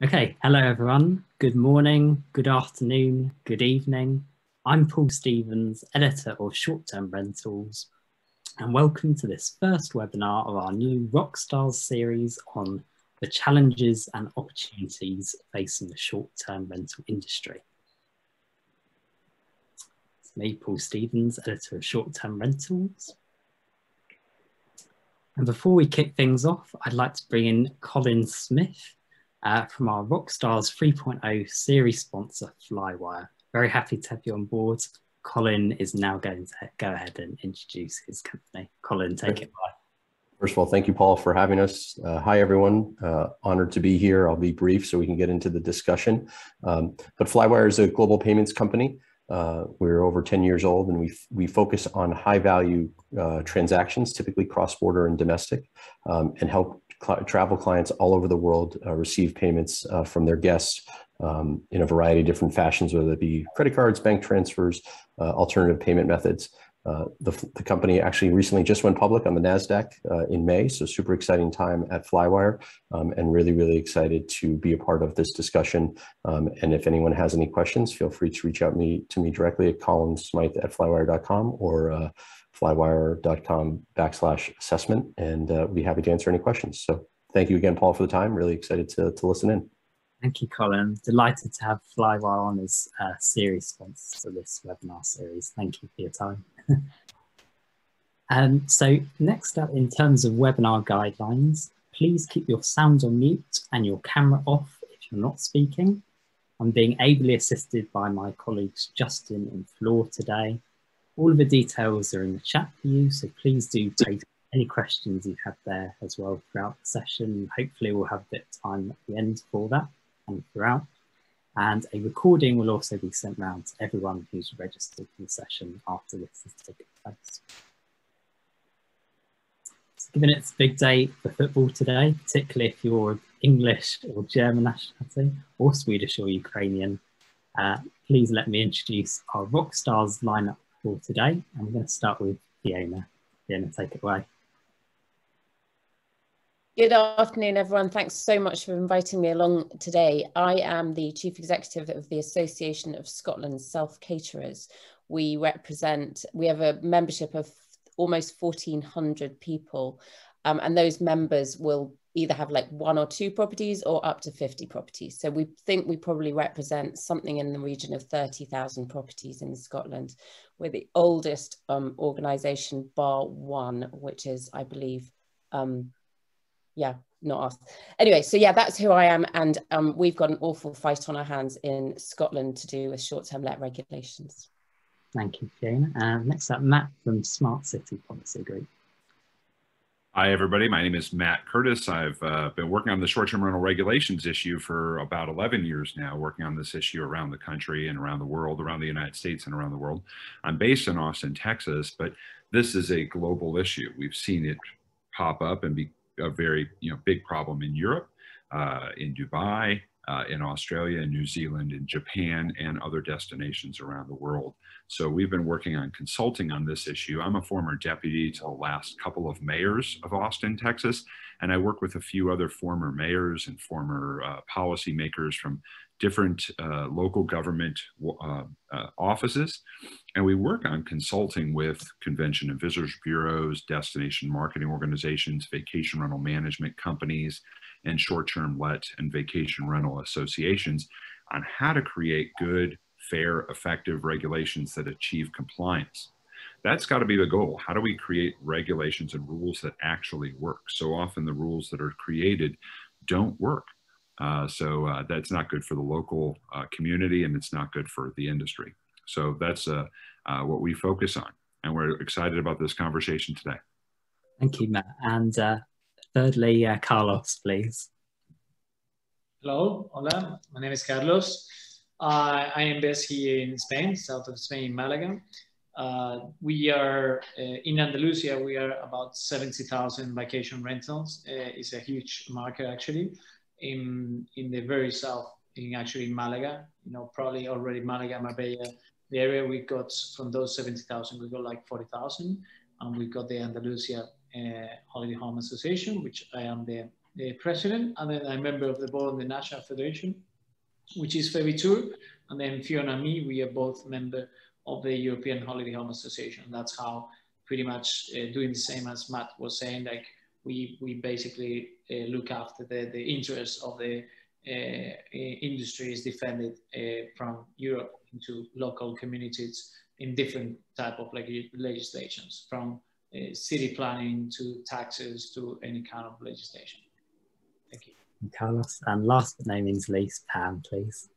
Okay, hello everyone. Good morning, good afternoon, good evening. I'm Paul Stevens, editor of Short Term Rentals, and welcome to this first webinar of our new Rockstars series on the challenges and opportunities facing the short term rental industry. It's me, Paul Stevens, editor of Short Term Rentals. And before we kick things off, I'd like to bring in Colin Smith, uh, from our Rockstars 3.0 series sponsor, Flywire. Very happy to have you on board. Colin is now going to go ahead and introduce his company. Colin, take it away. First of all, thank you, Paul, for having us. Uh, hi, everyone. Uh, honored to be here. I'll be brief so we can get into the discussion. Um, but Flywire is a global payments company. Uh, we're over 10 years old and we, we focus on high value uh, transactions, typically cross-border and domestic, um, and help cl travel clients all over the world uh, receive payments uh, from their guests um, in a variety of different fashions, whether it be credit cards, bank transfers, uh, alternative payment methods. Uh, the, the, company actually recently just went public on the NASDAQ uh, in May, so super exciting time at Flywire um, and really, really excited to be a part of this discussion. Um, and if anyone has any questions, feel free to reach out me, to me directly at colinsmythe at flywire.com or flywire.com backslash assessment, and uh, we'd be happy to answer any questions. So thank you again, Paul, for the time. Really excited to, to listen in. Thank you, Colin. Delighted to have Flywire on as a series sponsor for this webinar series. Thank you for your time. um, so next up, in terms of webinar guidelines, please keep your sound on mute and your camera off if you're not speaking. I'm being ably assisted by my colleagues Justin and Floor today. All of the details are in the chat for you, so please do take any questions you have there as well throughout the session. Hopefully we'll have a bit of time at the end for that and throughout. And a recording will also be sent round to everyone who's registered for the session after this has taken place. So given it's a big day for football today, particularly if you're English or German nationality or Swedish or Ukrainian, uh, please let me introduce our rock stars lineup for today. We're going to start with Fiona. Fiona, take it away. Good afternoon, everyone. Thanks so much for inviting me along today. I am the Chief Executive of the Association of Scotland's Self Caterers. We represent, we have a membership of almost 1,400 people, um, and those members will either have like one or two properties or up to 50 properties. So we think we probably represent something in the region of 30,000 properties in Scotland. We're the oldest um, organisation bar one, which is, I believe, um, yeah, not us. Anyway, so yeah, that's who I am. And um, we've got an awful fight on our hands in Scotland to do with short-term let regulations. Thank you, Fiona. And next up, Matt from Smart City Policy Group. Hi, everybody. My name is Matt Curtis. I've uh, been working on the short-term rental regulations issue for about 11 years now, working on this issue around the country and around the world, around the United States and around the world. I'm based in Austin, Texas, but this is a global issue. We've seen it pop up and be a very you know big problem in Europe, uh, in Dubai, uh, in Australia and New Zealand, in Japan, and other destinations around the world. So we've been working on consulting on this issue. I'm a former deputy to the last couple of mayors of Austin, Texas, and I work with a few other former mayors and former uh, policymakers from different uh, local government uh, uh, offices. And we work on consulting with convention and visitors bureaus, destination marketing organizations, vacation rental management companies, and short-term let and vacation rental associations on how to create good, fair, effective regulations that achieve compliance. That's got to be the goal. How do we create regulations and rules that actually work? So often the rules that are created don't work. Uh, so uh, that's not good for the local uh, community and it's not good for the industry. So that's uh, uh, what we focus on. And we're excited about this conversation today. Thank you, Matt. And uh, thirdly, Carlos, please. Hello, hola, my name is Carlos. Uh, I am based here in Spain, south of Spain, Malaga. Uh, we are uh, in Andalusia, we are about 70,000 vacation rentals. Uh, it's a huge market actually in, in the very south, in actually Malaga, you know, probably already Malaga, Marbella, the area we got from those 70,000, we got like 40,000. And we got the Andalusia uh, Holiday Home Association, which I am the the president, and then I'm member of the board of the National Federation, which is FEVITUR, and then Fiona and me, we are both member of the European Holiday Home Association. That's how pretty much uh, doing the same as Matt was saying, like we, we basically uh, look after the, the interests of the uh, industry is defended uh, from Europe into local communities in different type of like legislations from uh, city planning to taxes to any kind of legislation. Thank you. Carlos. And last but no means least, Pam, please.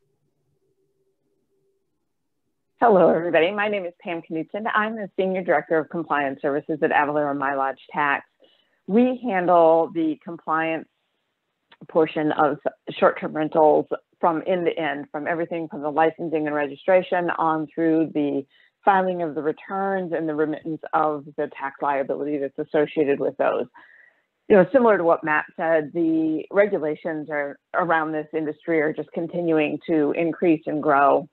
Hello, everybody. My name is Pam Knudsen. I'm the Senior Director of Compliance Services at Avalara MyLodge Tax. We handle the compliance portion of short-term rentals from end to end, from everything from the licensing and registration on through the filing of the returns and the remittance of the tax liability that's associated with those. You know, similar to what Matt said, the regulations are around this industry are just continuing to increase and grow.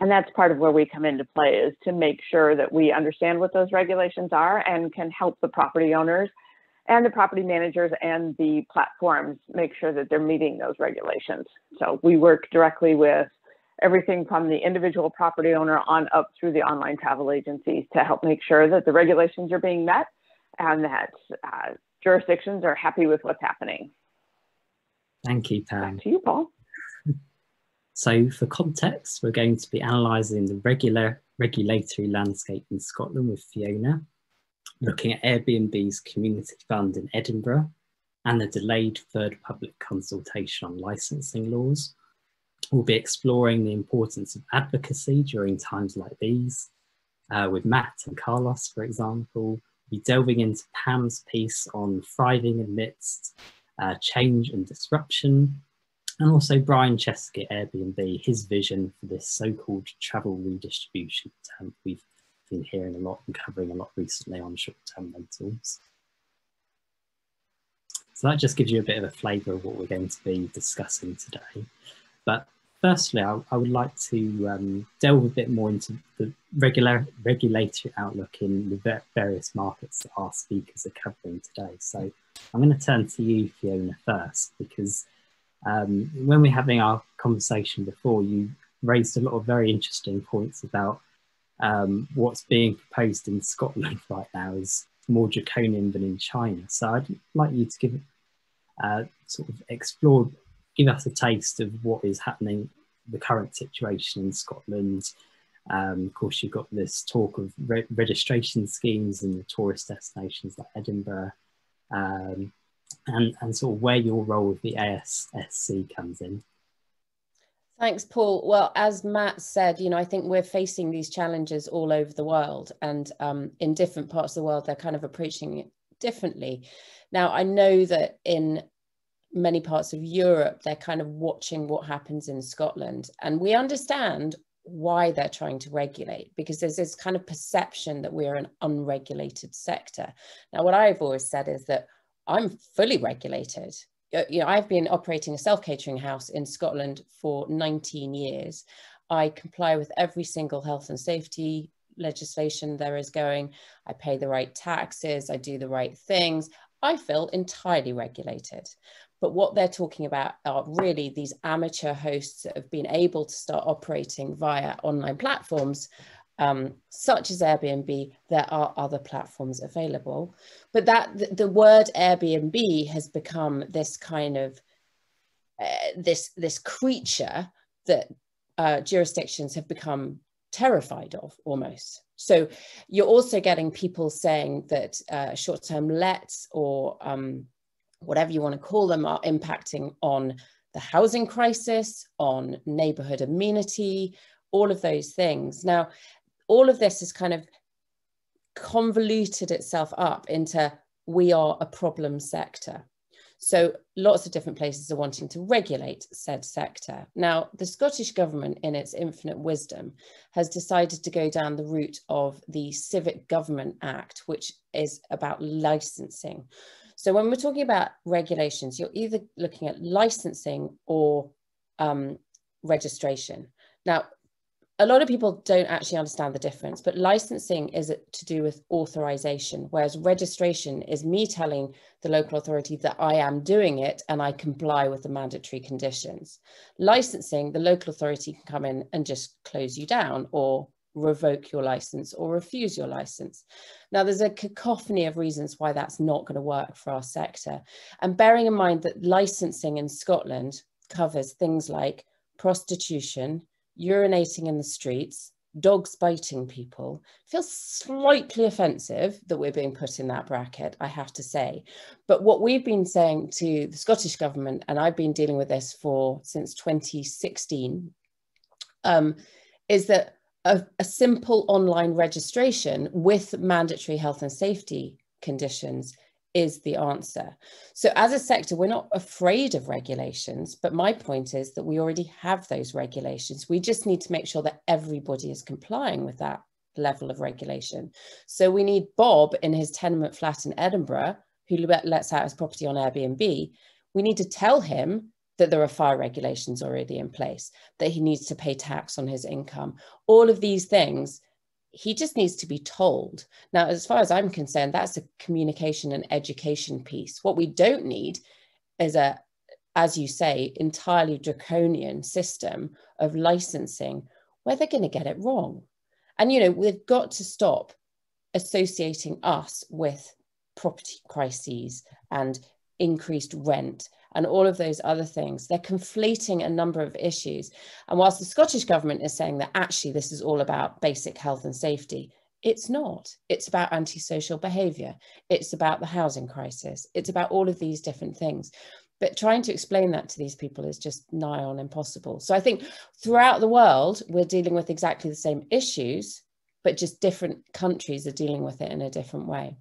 And that's part of where we come into play is to make sure that we understand what those regulations are and can help the property owners and the property managers and the platforms make sure that they're meeting those regulations. So we work directly with everything from the individual property owner on up through the online travel agencies to help make sure that the regulations are being met and that uh, jurisdictions are happy with what's happening. Thank you, Pam. Back to you, Paul. So for context, we're going to be analysing the regular regulatory landscape in Scotland with Fiona, looking at Airbnb's community fund in Edinburgh and the delayed third public consultation on licensing laws. We'll be exploring the importance of advocacy during times like these, uh, with Matt and Carlos, for example. We'll be delving into Pam's piece on thriving amidst uh, change and disruption, and also Brian Chesky at Airbnb, his vision for this so-called travel redistribution term we've been hearing a lot and covering a lot recently on short-term rentals. So that just gives you a bit of a flavour of what we're going to be discussing today. But firstly, I, I would like to um, delve a bit more into the regular regulatory outlook in the various markets that our speakers are covering today. So I'm going to turn to you, Fiona, first, because um, when we're having our conversation before, you raised a lot of very interesting points about um, what's being proposed in Scotland right now is more draconian than in China. So I'd like you to give uh, sort of explore, give us a taste of what is happening, the current situation in Scotland. Um, of course, you've got this talk of re registration schemes in the tourist destinations like Edinburgh, um, and, and sort of where your role with the ASSC comes in. Thanks, Paul. Well, as Matt said, you know, I think we're facing these challenges all over the world, and um, in different parts of the world, they're kind of approaching it differently. Now, I know that in many parts of Europe, they're kind of watching what happens in Scotland, and we understand why they're trying to regulate because there's this kind of perception that we're an unregulated sector. Now, what I've always said is that I'm fully regulated you know, I've been operating a self-catering house in Scotland for 19 years. I comply with every single health and safety legislation there is going. I pay the right taxes. I do the right things. I feel entirely regulated. But what they're talking about are really these amateur hosts that have been able to start operating via online platforms um, such as Airbnb, there are other platforms available. But that the, the word Airbnb has become this kind of uh, this this creature that uh, jurisdictions have become terrified of almost. So you're also getting people saying that uh, short-term lets or um, whatever you want to call them are impacting on the housing crisis, on neighborhood amenity, all of those things. Now, all of this has kind of convoluted itself up into we are a problem sector. So lots of different places are wanting to regulate said sector. Now, the Scottish Government, in its infinite wisdom, has decided to go down the route of the Civic Government Act, which is about licensing. So when we're talking about regulations, you're either looking at licensing or um, registration. Now, a lot of people don't actually understand the difference, but licensing is to do with authorization, whereas registration is me telling the local authority that I am doing it and I comply with the mandatory conditions. Licensing, the local authority can come in and just close you down or revoke your license or refuse your license. Now, there's a cacophony of reasons why that's not going to work for our sector. And bearing in mind that licensing in Scotland covers things like prostitution, urinating in the streets, dogs biting people feels slightly offensive that we're being put in that bracket, I have to say. But what we've been saying to the Scottish Government, and I've been dealing with this for since 2016, um, is that a, a simple online registration with mandatory health and safety conditions is the answer. So as a sector, we're not afraid of regulations, but my point is that we already have those regulations. We just need to make sure that everybody is complying with that level of regulation. So we need Bob in his tenement flat in Edinburgh, who lets out his property on Airbnb. We need to tell him that there are fire regulations already in place, that he needs to pay tax on his income. All of these things he just needs to be told. Now, as far as I'm concerned, that's a communication and education piece. What we don't need is a, as you say, entirely draconian system of licensing where they're going to get it wrong. And, you know, we've got to stop associating us with property crises and increased rent and all of those other things. They're conflating a number of issues. And whilst the Scottish government is saying that actually this is all about basic health and safety, it's not. It's about antisocial behaviour. It's about the housing crisis. It's about all of these different things. But trying to explain that to these people is just nigh on impossible. So I think throughout the world, we're dealing with exactly the same issues, but just different countries are dealing with it in a different way.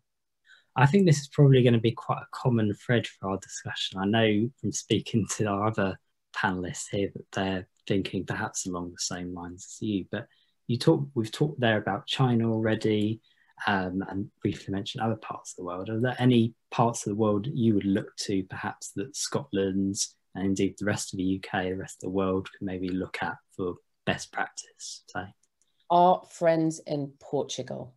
I think this is probably going to be quite a common thread for our discussion. I know from speaking to our other panelists here that they're thinking perhaps along the same lines as you, but you talk, we've talked there about China already um, and briefly mentioned other parts of the world. Are there any parts of the world you would look to perhaps that Scotland and indeed the rest of the UK, the rest of the world can maybe look at for best practice, say? Our friends in Portugal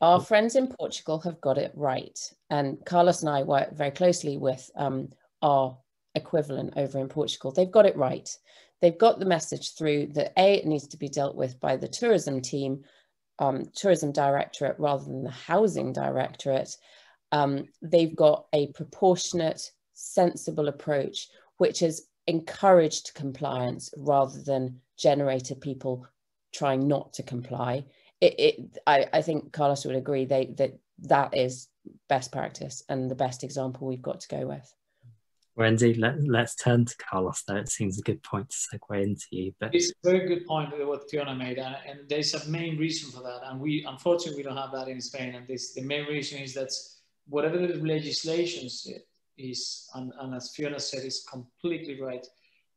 our friends in Portugal have got it right. And Carlos and I work very closely with um, our equivalent over in Portugal. They've got it right. They've got the message through that A, it needs to be dealt with by the tourism team, um, tourism directorate rather than the housing directorate. Um, they've got a proportionate, sensible approach, which has encouraged compliance rather than generated people trying not to comply it, it I, I think Carlos would agree they, that that is best practice and the best example we've got to go with. Well, indeed, let, let's turn to Carlos, though. It seems a good point to segue into you. But it's a very good point what Fiona made, and, and there's a main reason for that. And we, unfortunately, we don't have that in Spain. And this, the main reason is that whatever the legislation is, and, and as Fiona said, is completely right.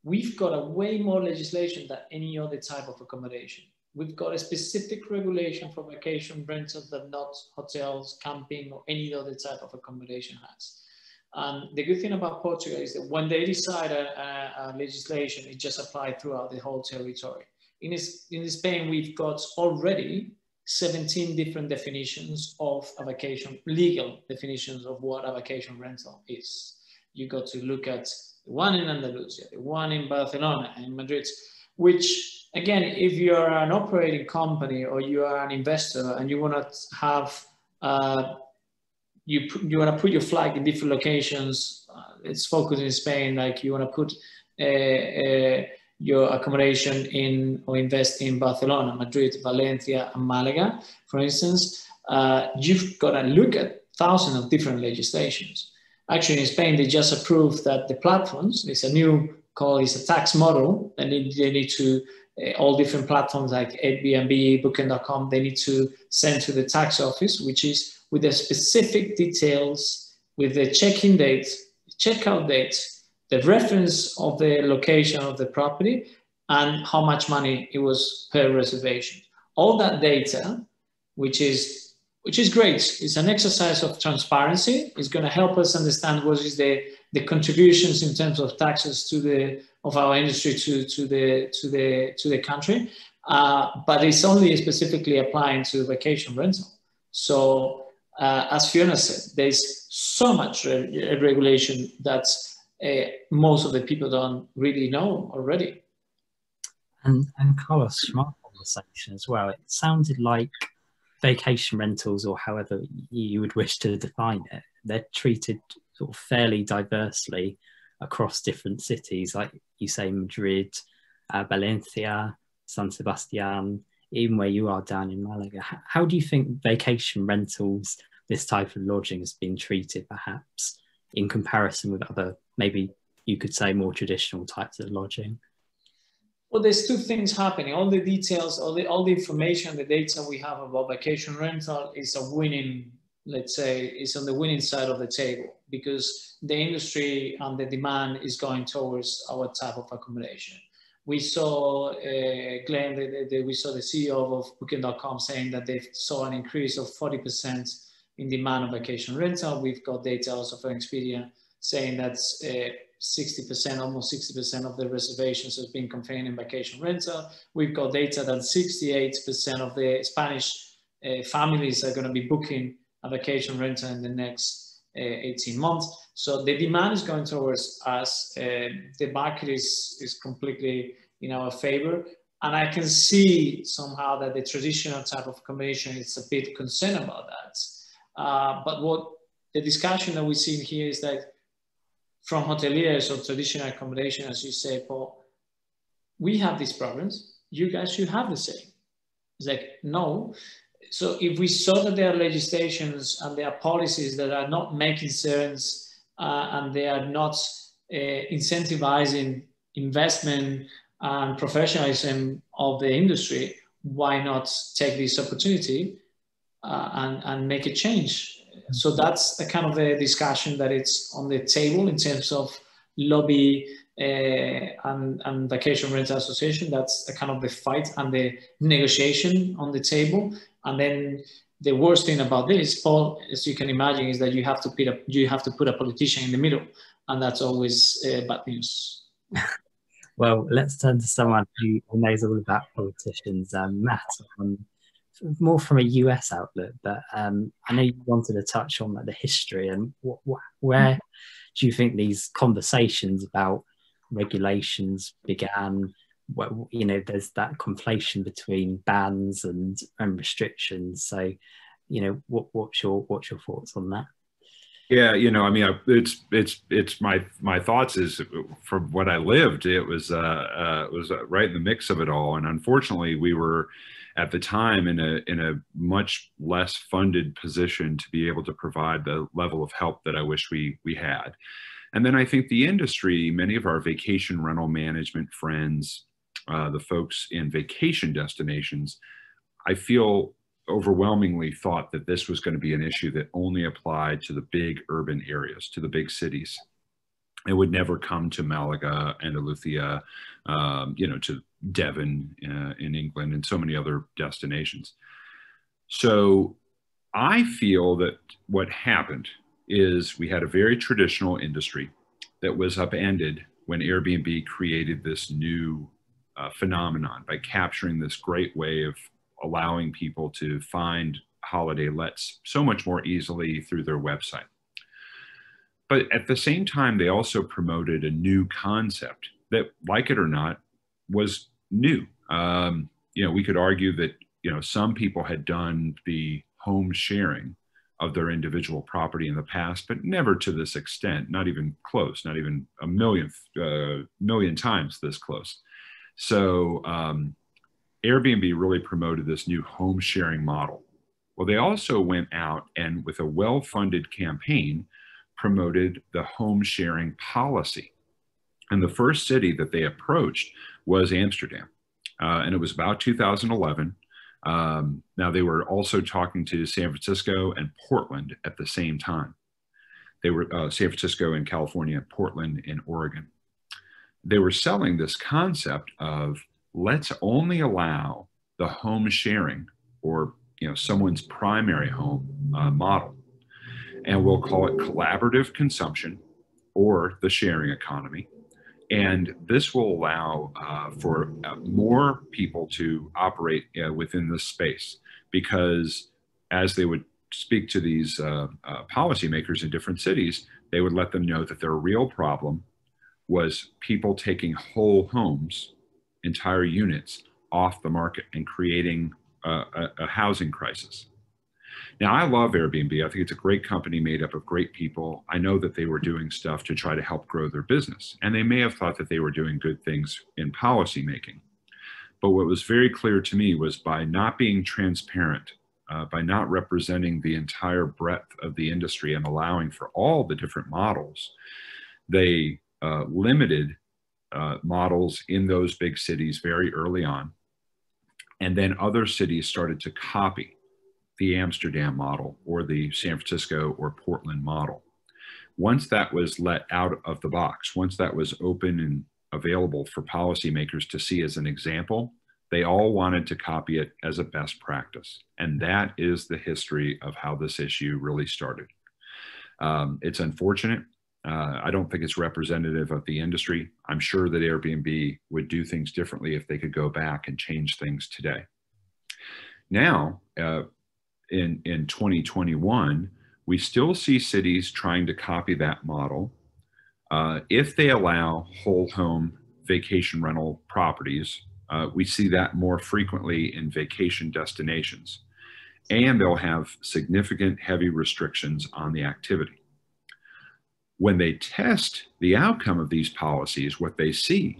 We've got a way more legislation than any other type of accommodation. We've got a specific regulation for vacation rentals that not hotels, camping, or any other type of accommodation has. And the good thing about Portugal is that when they decide a, a, a legislation, it just applies throughout the whole territory. In, in Spain, we've got already 17 different definitions of a vacation, legal definitions of what a vacation rental is. You got to look at the one in Andalusia, the one in Barcelona and Madrid, which again, if you're an operating company or you are an investor and you want to have, uh, you, you want to put your flag in different locations, uh, it's focused in Spain, like you want to put uh, uh, your accommodation in or invest in Barcelona, Madrid, Valencia, and Malaga, for instance, uh, you've got to look at thousands of different legislations. Actually, in Spain, they just approved that the platforms, it's a new call, it's a tax model, and they, they need to uh, all different platforms like Airbnb, Booking.com, they need to send to the tax office, which is with the specific details, with the check-in date, checkout date, the reference of the location of the property, and how much money it was per reservation. All that data, which is which is great. It's an exercise of transparency. It's going to help us understand what is the, the contributions in terms of taxes to the of our industry to, to, the, to, the, to the country. uh, but it's only specifically applying to vacation rental. So uh, as Fiona said, there's so much re regulation that uh, most of the people don't really know already. And, and Carlos, from our conversation as well, it sounded like vacation rentals, or however you would wish to define it, they're treated sort of fairly diversely across different cities, like you say, Madrid, uh, Valencia, San Sebastian, even where you are down in Malaga. How do you think vacation rentals, this type of lodging, has been treated, perhaps in comparison with other, maybe you could say, more traditional types of lodging? Well, there's two things happening. All the details, all the all the information, the data we have about vacation rental is a winning, let's say, is on the winning side of the table because the industry and the demand is going towards our type of accommodation. We saw uh, Glenn, the, the, we saw the CEO of Booking.com saying that they saw an increase of 40% in demand of vacation rental. We've got data also from Expedia saying that uh, 60%, almost 60% of the reservations has been contained in vacation rental. We've got data that 68% of the Spanish uh, families are going to be booking a vacation rental in the next 18 months. So the demand is going towards us. Uh, the market is, is completely in our favor. And I can see somehow that the traditional type of accommodation is a bit concerned about that. Uh, but what the discussion that we see here is that from hoteliers or traditional accommodation, as you say, Paul, we have these problems. You guys should have the same. It's like, no. So if we saw that there are legislations and there are policies that are not making sense uh, and they are not uh, incentivizing investment and professionalism of the industry, why not take this opportunity uh, and, and make a change? so that's a kind of a discussion that it's on the table in terms of lobby uh, and, and vacation rental association. That's a kind of the fight and the negotiation on the table. And then the worst thing about this, Paul, as you can imagine, is that you have to put a, you have to put a politician in the middle, and that's always uh, bad news. well, let's turn to someone who knows all about politicians, um, Matt. Um, more from a US outlet, but um, I know you wanted to touch on like, the history and where do you think these conversations about regulations began? You know, there's that conflation between bans and, and restrictions. So, you know, what, what's your what's your thoughts on that? Yeah, you know, I mean, it's it's it's my my thoughts is from what I lived. It was uh, uh was right in the mix of it all, and unfortunately, we were at the time in a in a much less funded position to be able to provide the level of help that I wish we we had. And then I think the industry, many of our vacation rental management friends, uh, the folks in vacation destinations, I feel overwhelmingly thought that this was going to be an issue that only applied to the big urban areas, to the big cities. It would never come to Malaga, Andalusia, um, you know, to Devon uh, in England and so many other destinations. So I feel that what happened is we had a very traditional industry that was upended when Airbnb created this new uh, phenomenon by capturing this great way of allowing people to find holiday lets so much more easily through their website. But at the same time, they also promoted a new concept that, like it or not, was new. Um, you know, we could argue that, you know, some people had done the home sharing of their individual property in the past, but never to this extent, not even close, not even a millionth, uh, million times this close. So um, Airbnb really promoted this new home sharing model. Well, they also went out and with a well-funded campaign, promoted the home sharing policy. And the first city that they approached was Amsterdam. Uh, and it was about 2011. Um, now, they were also talking to San Francisco and Portland at the same time. They were uh, San Francisco in California, Portland in Oregon. They were selling this concept of let's only allow the home sharing or you know someone's primary home uh, model, and we'll call it collaborative consumption or the sharing economy. And this will allow uh, for uh, more people to operate uh, within this space because as they would speak to these uh, uh, policymakers in different cities, they would let them know that their real problem was people taking whole homes, entire units off the market and creating a, a, housing crisis. Now, I love Airbnb. I think it's a great company made up of great people. I know that they were doing stuff to try to help grow their business, and they may have thought that they were doing good things in policy making. But what was very clear to me was by not being transparent, uh, by not representing the entire breadth of the industry and allowing for all the different models, they uh, limited uh, models in those big cities very early on. And then other cities started to copy the Amsterdam model or the San Francisco or Portland model. Once that was let out of the box, once that was open and available for policymakers to see as an example, they all wanted to copy it as a best practice. And that is the history of how this issue really started. Um, it's unfortunate uh, I don't think it's representative of the industry. I'm sure that Airbnb would do things differently if they could go back and change things today. Now, uh, in, in 2021, we still see cities trying to copy that model. Uh, if they allow whole home vacation rental properties, uh, we see that more frequently in vacation destinations. And they'll have significant heavy restrictions on the activity when they test the outcome of these policies, what they see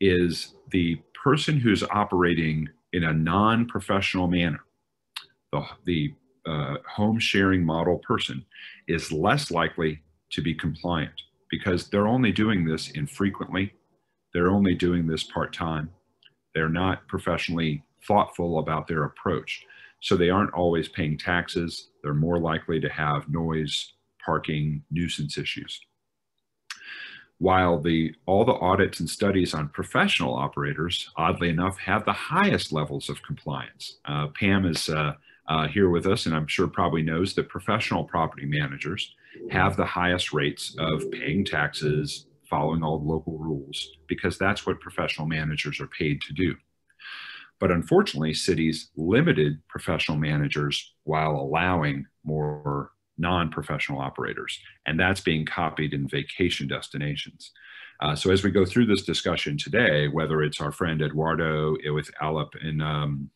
is the person who's operating in a non-professional manner, the, the uh, home sharing model person is less likely to be compliant because they're only doing this infrequently. They're only doing this part-time. They're not professionally thoughtful about their approach. So they aren't always paying taxes. They're more likely to have noise, parking nuisance issues. While the, all the audits and studies on professional operators, oddly enough, have the highest levels of compliance. Uh, Pam is uh, uh, here with us, and I'm sure probably knows that professional property managers have the highest rates of paying taxes, following all the local rules, because that's what professional managers are paid to do. But unfortunately, cities limited professional managers while allowing more non-professional operators, and that's being copied in vacation destinations. Uh, so as we go through this discussion today, whether it's our friend Eduardo with ALEP in, um,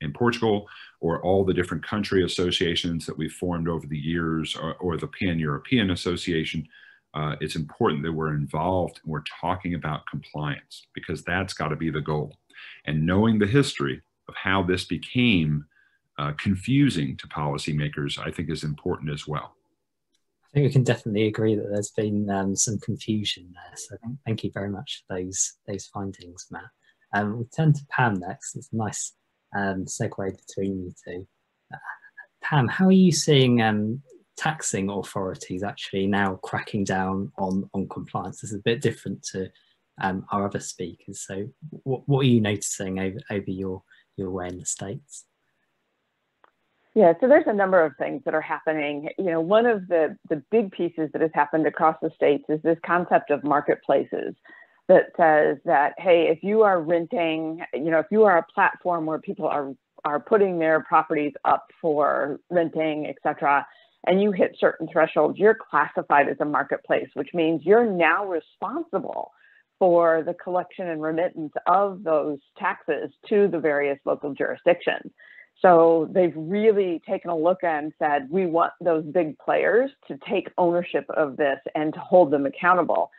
in Portugal, or all the different country associations that we've formed over the years, or, or the Pan-European Association, uh, it's important that we're involved and we're talking about compliance because that's got to be the goal. And knowing the history of how this became uh, confusing to policymakers, I think is important as well. I think we can definitely agree that there's been um, some confusion there. So thank, you very much for those those findings, Matt. Um, we'll turn to Pam next. It's a nice um, segue between you two. Uh, Pam, how are you seeing um, taxing authorities actually now cracking down on, on compliance? This is a bit different to um, our other speakers. So what, what are you noticing over, over your, your way in the States? Yeah, so there's a number of things that are happening. You know, one of the, the big pieces that has happened across the states is this concept of marketplaces that says that, hey, if you are renting, you know, if you are a platform where people are are putting their properties up for renting, et cetera, and you hit certain thresholds, you're classified as a marketplace, which means you're now responsible for the collection and remittance of those taxes to the various local jurisdictions. So they've really taken a look and said, we want those big players to take ownership of this and to hold them accountable.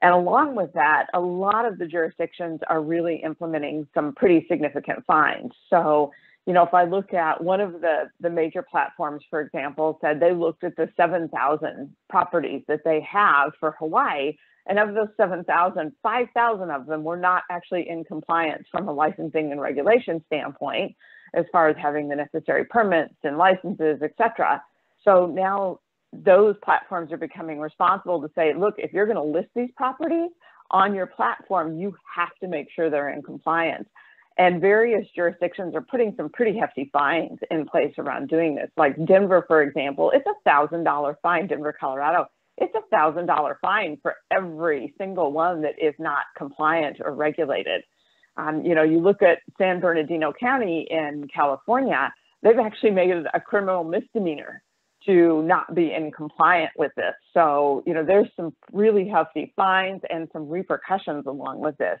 And along with that, a lot of the jurisdictions are really implementing some pretty significant fines. So, you know, if I look at one of the, the major platforms, for example, said they looked at the 7,000 properties that they have for Hawaii, and of those 7,000, 5,000 of them were not actually in compliance from a licensing and regulation standpoint as far as having the necessary permits and licenses, et cetera. So now those platforms are becoming responsible to say, look, if you're going to list these properties on your platform, you have to make sure they're in compliance. And various jurisdictions are putting some pretty hefty fines in place around doing this. Like Denver, for example, it's a thousand dollar fine, Denver, Colorado. it's a thousand dollar fine for every single one that is not compliant or regulated. Um, you know, you look at San Bernardino County in California, they've actually made it a criminal misdemeanor to not be in compliant with this. So, you know, there's some really hefty fines and some repercussions along with this.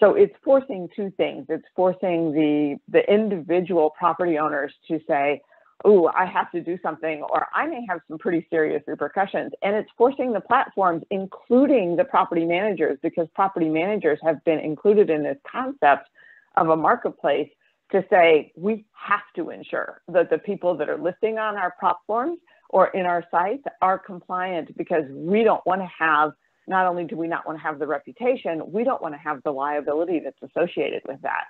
So it's forcing two things. It's forcing the the individual property owners to say, oh, I have to do something, or I may have some pretty serious repercussions. And it's forcing the platforms, including the property managers, because property managers have been included in this concept of a marketplace to say we have to ensure that the people that are listing on our platforms or in our sites are compliant because we don't want to have not only do we not want to have the reputation, we don't want to have the liability that's associated with that.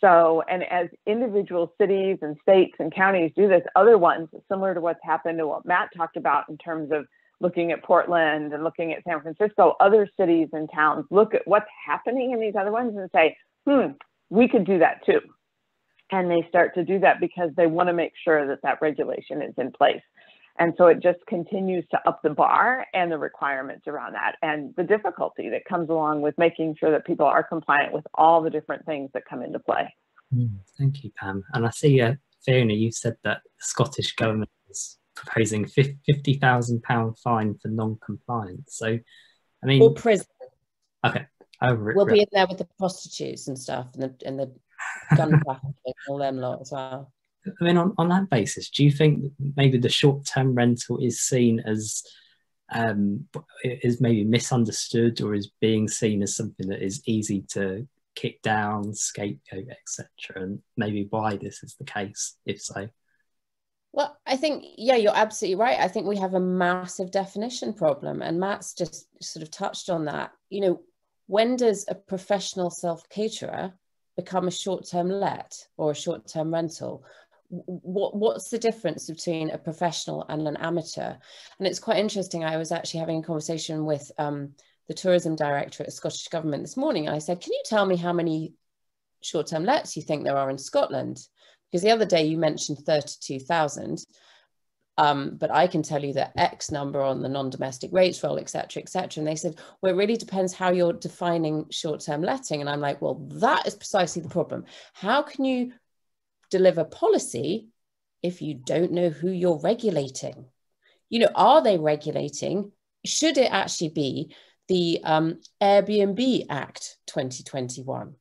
So, and as individual cities and states and counties do this, other ones, similar to what's happened to what Matt talked about in terms of looking at Portland and looking at San Francisco, other cities and towns look at what's happening in these other ones and say, hmm, we could do that too. And they start to do that because they want to make sure that that regulation is in place. And so it just continues to up the bar and the requirements around that and the difficulty that comes along with making sure that people are compliant with all the different things that come into play. Mm, thank you, Pam. And I see, uh, Fiona, you said that the Scottish government is proposing £50,000 fine for non-compliance. So, I mean... Or prison. Okay. Over we'll be in there with the prostitutes and stuff and the, and the gun trafficking all them lot as well. I mean, on, on that basis, do you think maybe the short term rental is seen as um, is maybe misunderstood or is being seen as something that is easy to kick down, scapegoat, etc., and maybe why this is the case, if so? Well, I think, yeah, you're absolutely right. I think we have a massive definition problem, and Matt's just sort of touched on that. You know, when does a professional self caterer become a short term let or a short term rental? What what's the difference between a professional and an amateur and it's quite interesting i was actually having a conversation with um, the tourism director at the scottish government this morning i said can you tell me how many short-term lets you think there are in scotland because the other day you mentioned 32000 um, but I can tell you that X number on the non-domestic rates roll, et cetera, et cetera. And they said, well, it really depends how you're defining short-term letting. And I'm like, well, that is precisely the problem. How can you deliver policy if you don't know who you're regulating? You know, are they regulating? Should it actually be the um, Airbnb Act 2021?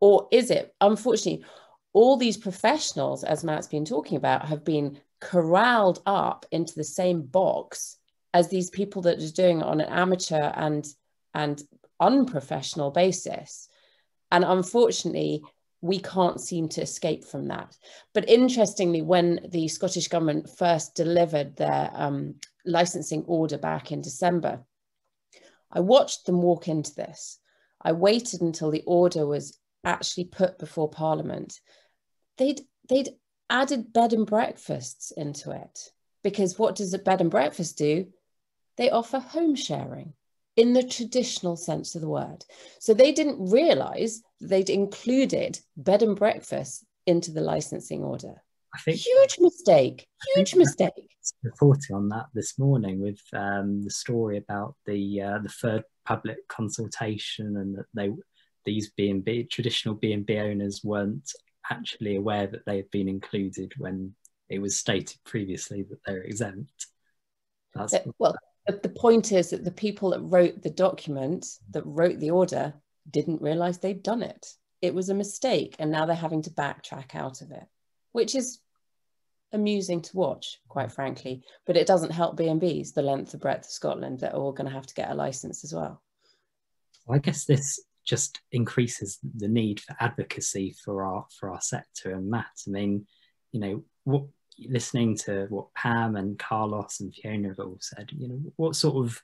Or is it, unfortunately, all these professionals, as Matt's been talking about, have been corralled up into the same box as these people that are doing it on an amateur and and unprofessional basis. And unfortunately, we can't seem to escape from that. But interestingly, when the Scottish Government first delivered their um, licensing order back in December, I watched them walk into this. I waited until the order was actually put before Parliament. They'd, they'd added bed and breakfasts into it because what does a bed and breakfast do? They offer home sharing in the traditional sense of the word. So they didn't realize they'd included bed and breakfast into the licensing order. I think huge mistake, huge mistake. Reporting on that this morning with um, the story about the uh, the third public consultation and that they these B and B traditional B and B owners weren't actually aware that they had been included when it was stated previously that they're exempt. That's well, the point is that the people that wrote the document, that wrote the order, didn't realize they'd done it. It was a mistake, and now they're having to backtrack out of it, which is amusing to watch, quite frankly. But it doesn't help B&Bs, the length and breadth of Scotland, that are all going to have to get a license as well. I guess this just increases the need for advocacy for our for our sector and Matt. I mean, you know, what listening to what Pam and Carlos and Fiona have all said, you know, what sort of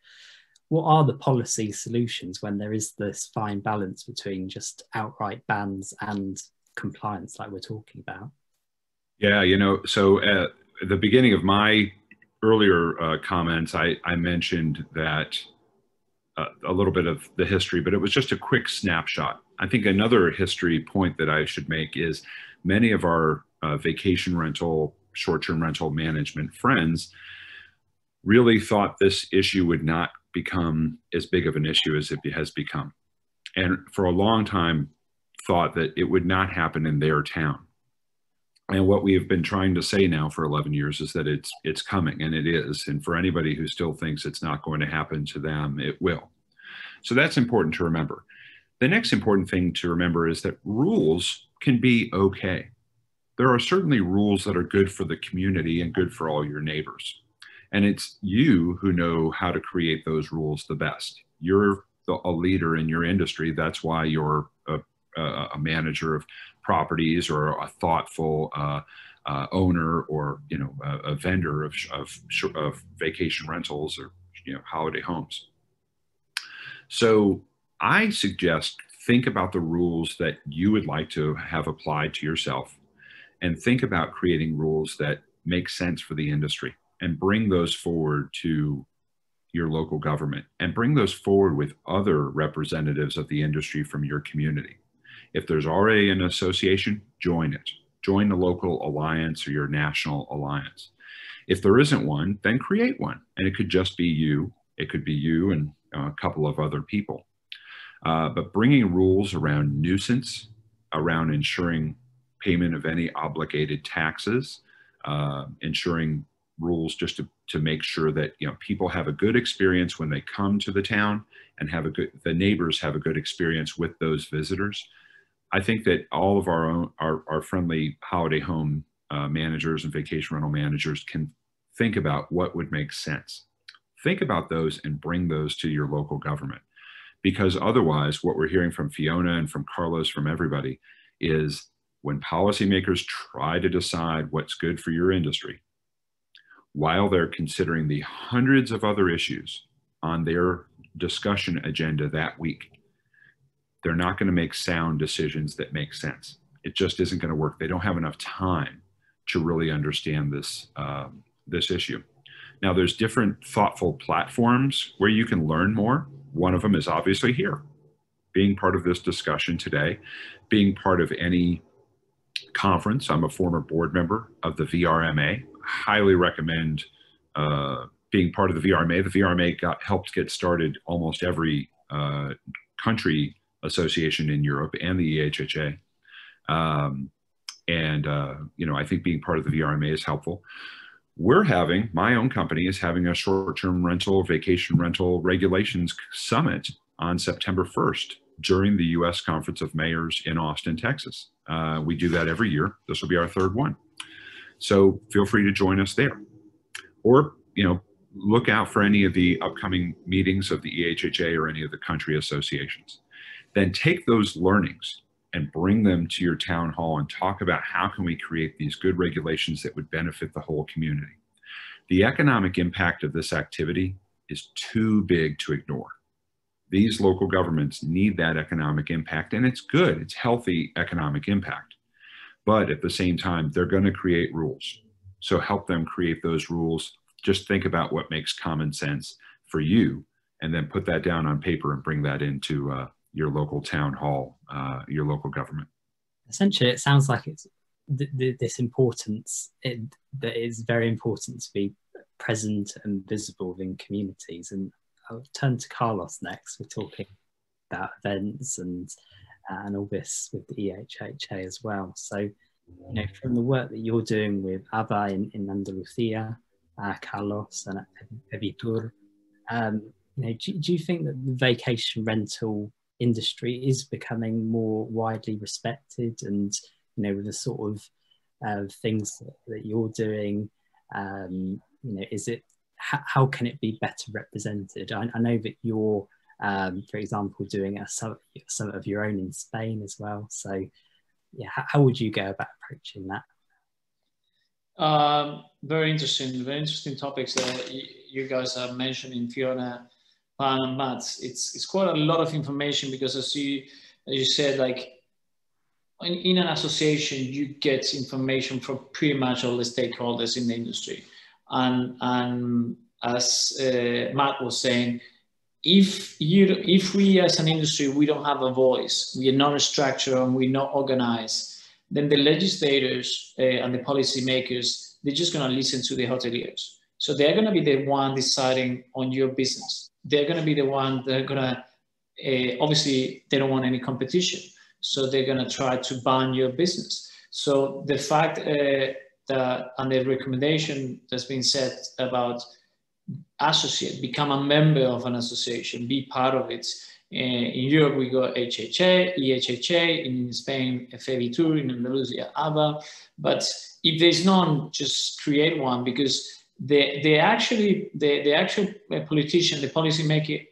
what are the policy solutions when there is this fine balance between just outright bans and compliance like we're talking about? Yeah, you know, so at the beginning of my earlier uh, comments, I, I mentioned that uh, a little bit of the history, but it was just a quick snapshot. I think another history point that I should make is many of our uh, vacation rental short-term rental management friends really thought this issue would not become as big of an issue as it has become. And for a long time, thought that it would not happen in their town. And what we have been trying to say now for 11 years is that it's it's coming, and it is. And for anybody who still thinks it's not going to happen to them, it will. So that's important to remember. The next important thing to remember is that rules can be okay. There are certainly rules that are good for the community and good for all your neighbors. And it's you who know how to create those rules the best. You're the, a leader in your industry. That's why you're a, a manager of properties or a thoughtful uh, uh, owner or you know a, a vendor of, of, of vacation rentals or you know holiday homes. So I suggest think about the rules that you would like to have applied to yourself and think about creating rules that make sense for the industry and bring those forward to your local government and bring those forward with other representatives of the industry from your community. If there's already an association, join it. Join the local alliance or your national alliance. If there isn't one, then create one. And it could just be you. It could be you and a couple of other people. Uh, but bringing rules around nuisance, around ensuring payment of any obligated taxes, uh, ensuring rules just to, to make sure that you know people have a good experience when they come to the town and have a good the neighbors have a good experience with those visitors. I think that all of our own our, our friendly holiday home uh, managers and vacation rental managers can think about what would make sense. Think about those and bring those to your local government. Because otherwise what we're hearing from fiona and from carlos from everybody is when policymakers try to decide what's good for your industry while they're considering the hundreds of other issues on their discussion agenda that week, they're not going to make sound decisions that make sense. It just isn't going to work. They don't have enough time to really understand this um, this issue. Now, there's different thoughtful platforms where you can learn more. One of them is obviously here, being part of this discussion today, being part of any conference. I'm a former board member of the VRMA, highly recommend uh, being part of the VRMA. The VRMA got helped get started almost every uh, country association in Europe and the EHHA. Um, and, uh, you know, I think being part of the VRMA is helpful. We're having, my own company is having a short-term rental, vacation rental regulations summit on September 1st during the U.S. Conference of Mayors in Austin, Texas. Uh, we do that every year. This will be our third one. So feel free to join us there. Or, you know, look out for any of the upcoming meetings of the EHHA or any of the country associations. Then take those learnings and bring them to your town hall and talk about how can we create these good regulations that would benefit the whole community. The economic impact of this activity is too big to ignore. These local governments need that economic impact and it's good, it's healthy economic impact. But at the same time, they're going to create rules. So help them create those rules. Just think about what makes common sense for you and then put that down on paper and bring that into uh, your local town hall, uh, your local government. Essentially, it sounds like it's th- th- this importance it, that is very important to be present and visible in communities. And I'll turn to Carlos next. We're talking about events and and all this with the EHHA as well. So, you know, from the work that you're doing with AVVA in, in Andalusia, uh, Carlos and FEVITUR, um, you know, do, do you think that the vacation rental industry is becoming more widely respected and, you know, with the sort of uh, things that, that, you're doing, um, you know, is it, how, how can it be better represented? I, I know that you're um, for example, doing a some, some of your own in Spain as well. So, yeah, how, how would you go about approaching that? Um, very interesting, very interesting topics that you guys are mentioning, Fiona, Pam, and Matt. It's it's quite a lot of information because as you as you said, like in, in an association, you get information from pretty much all the stakeholders in the industry, and and as uh, Matt was saying, if you if we as an industry we don't have a voice we are not structured and we're not organized then the legislators uh, and the policymakers they're just going to listen to the hoteliers So they're going to be the one deciding on your business. They're going to be the one that are going to, uh, obviously, they don't want any competition. So they're going to try to ban your business. So the fact uh, that, and the recommendation that's been said about associate, become a member of an association, be part of it. Uh, in Europe, we got HHA, EHHA, in Spain, FEVITUR, in Andalusia, AVVA. But if there's none, just create one because the, the actually, the, the actual politician, the policymaker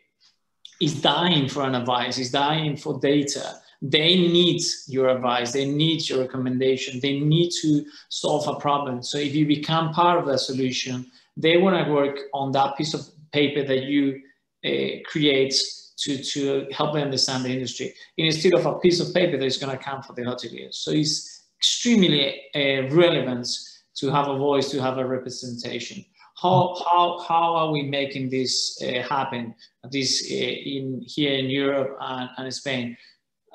is dying for an advice, is dying for data. They need your advice, they need your recommendation, they need to solve a problem. So if you become part of the solution, they want to work on that piece of paper that you uh, create to, to help them understand the industry instead of a piece of paper that is going to come for the hoteliers. So it's extremely uh, relevant to have a voice, to have a representation. How, how, how are we making this uh, happen, this uh, in, here in Europe and, and Spain?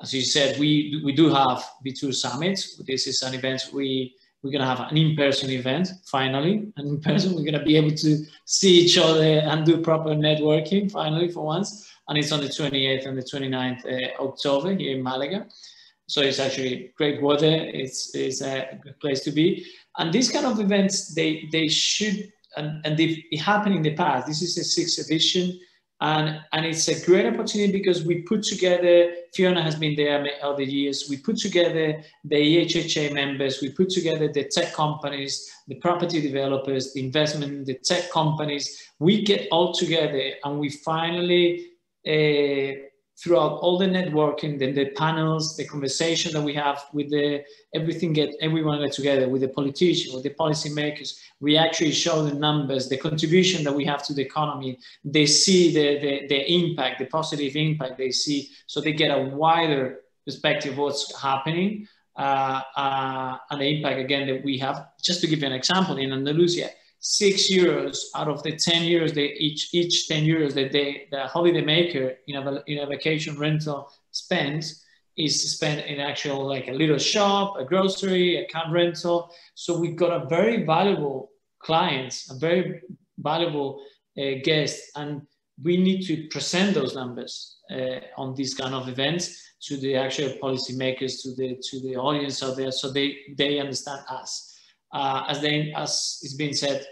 As you said, we, we do have B2 Summit. This is an event we, we're going to have an in-person event, finally. And in person, we're going to be able to see each other and do proper networking, finally, for once. And it's on the 28th and the 29th uh, October here in Malaga. So it's actually great weather. It's, it's a good place to be. And these kind of events, they, they should, and, and they've happened in the past. This is the sixth edition. And, and it's a great opportunity because we put together, Fiona has been there all the years, we put together the EHHA members, we put together the tech companies, the property developers, the investment, the tech companies, we get all together and we finally uh, throughout all the networking, then the panels, the conversation that we have with the everything get everyone get together with the politicians, with the policymakers. We actually show the numbers, the contribution that we have to the economy. They see the, the, the impact, the positive impact they see, so they get a wider perspective of what's happening uh, uh, and the impact again that we have. Just to give you an example, in Andalusia, six euros out of the 10 euros they each each 10 euros that they the holiday maker in a, in a vacation rental spends is spent in actual like a little shop a grocery a car rental. So we've got a very valuable clients a very valuable uh, guest and we need to present those numbers uh, on these kind of events to the actual policymakers to the to the audience out there so they they understand us uh, as they as it's been said,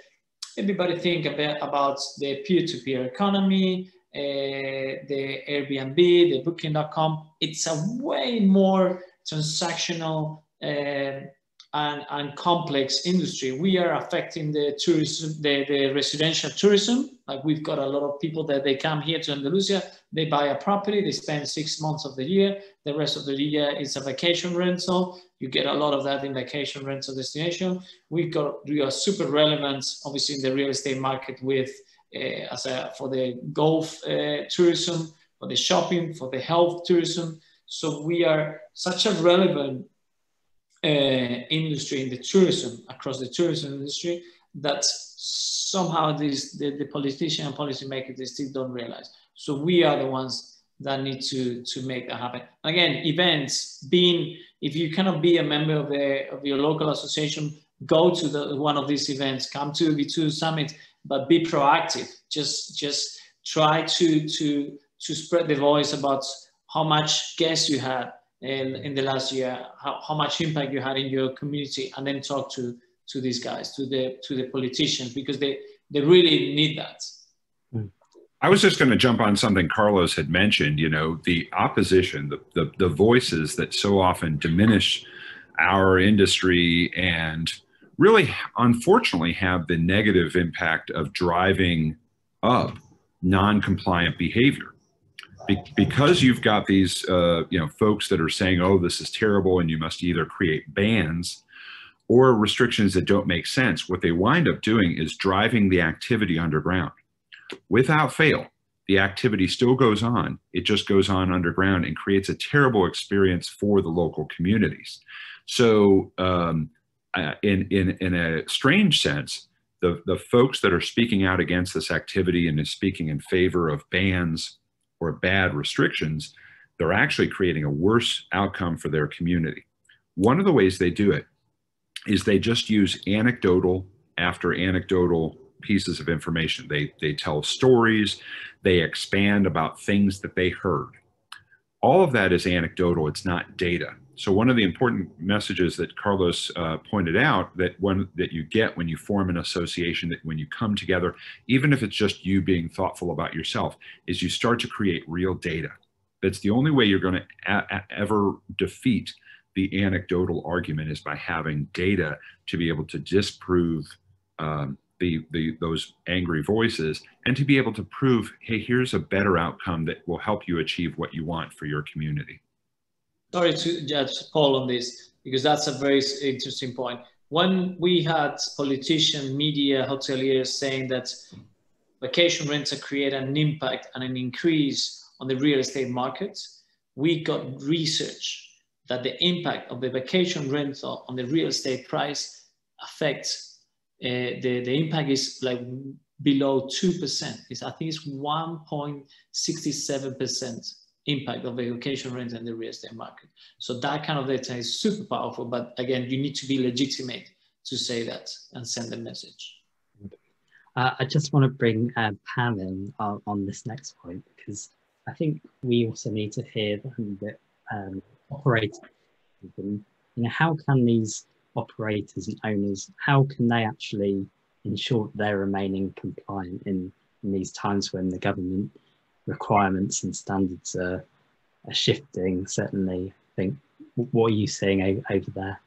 everybody think about, about the peer-to-peer economy, uh, the Airbnb, the Booking.com. It's a way more transactional uh, and, and complex industry. We are affecting the tourism, the, the residential tourism. Like we've got a lot of people that they come here to Andalusia, they buy a property, they spend six months of the year. The rest of the year is a vacation rental. You get a lot of that in vacation rental destination. We've got, we are super relevant, obviously in the real estate market with, uh, as a, for the golf uh, tourism, for the shopping, for the health tourism. So we are such a relevant Uh, industry in the tourism across the tourism industry that somehow these the, the politician and policymakers they still don't realize. So we are the ones that need to to make that happen. Again, events being if you cannot be a member of the of your local association, go to the one of these events, come to the two summit, but be proactive. Just just try to to to spread the voice about how much guests you had in, in the last year, how, how much impact you had in your community, and then talk to, to these guys, to the, to the politicians, because they, they really need that. I was just going to jump on something Carlos had mentioned, you know, the opposition, the, the, the voices that so often diminish our industry and really, unfortunately, have the negative impact of driving up non-compliant behavior. Be- because you've got these uh, you know folks that are saying oh this is terrible and you must either create bans or restrictions that don't make sense what they wind up doing is driving the activity underground. Without fail the activity still goes on. It just goes on underground and creates a terrible experience for the local communities. So um, uh, in, in, in a strange sense the, the folks that are speaking out against this activity and is speaking in favor of bans or bad restrictions, they're actually creating a worse outcome for their community. One of the ways they do it is they just use anecdotal after anecdotal pieces of information. They, they tell stories, they expand about things that they heard. All of that is anecdotal, it's not data. So one of the important messages that Carlos uh, pointed out that one that you get when you form an association, that when you come together, even if it's just you being thoughtful about yourself, is you start to create real data. That's the only way you're going to ever defeat the anecdotal argument is by having data to be able to disprove um, the, the those angry voices and to be able to prove, hey, here's a better outcome that will help you achieve what you want for your community. Sorry to judge Paul on this because that's a very interesting point. When we had politician, media, hoteliers saying that vacation rents create an impact and an increase on the real estate market, we got research that the impact of the vacation rental on the real estate price affects uh, the, the impact is like below 2%. It's, I think it's 1.67% impact of the vacation rent and the real estate market. So that kind of data is super powerful, but again, you need to be legitimate to say that and send the message. Uh, I just want to bring uh, Pam in uh, on this next point because I think we also need to hear that um, operators you know how can these operators and owners how can they actually ensure they're remaining compliant in, in these times when the government requirements and standards are, are shifting certainly i think what are you seeing over, over there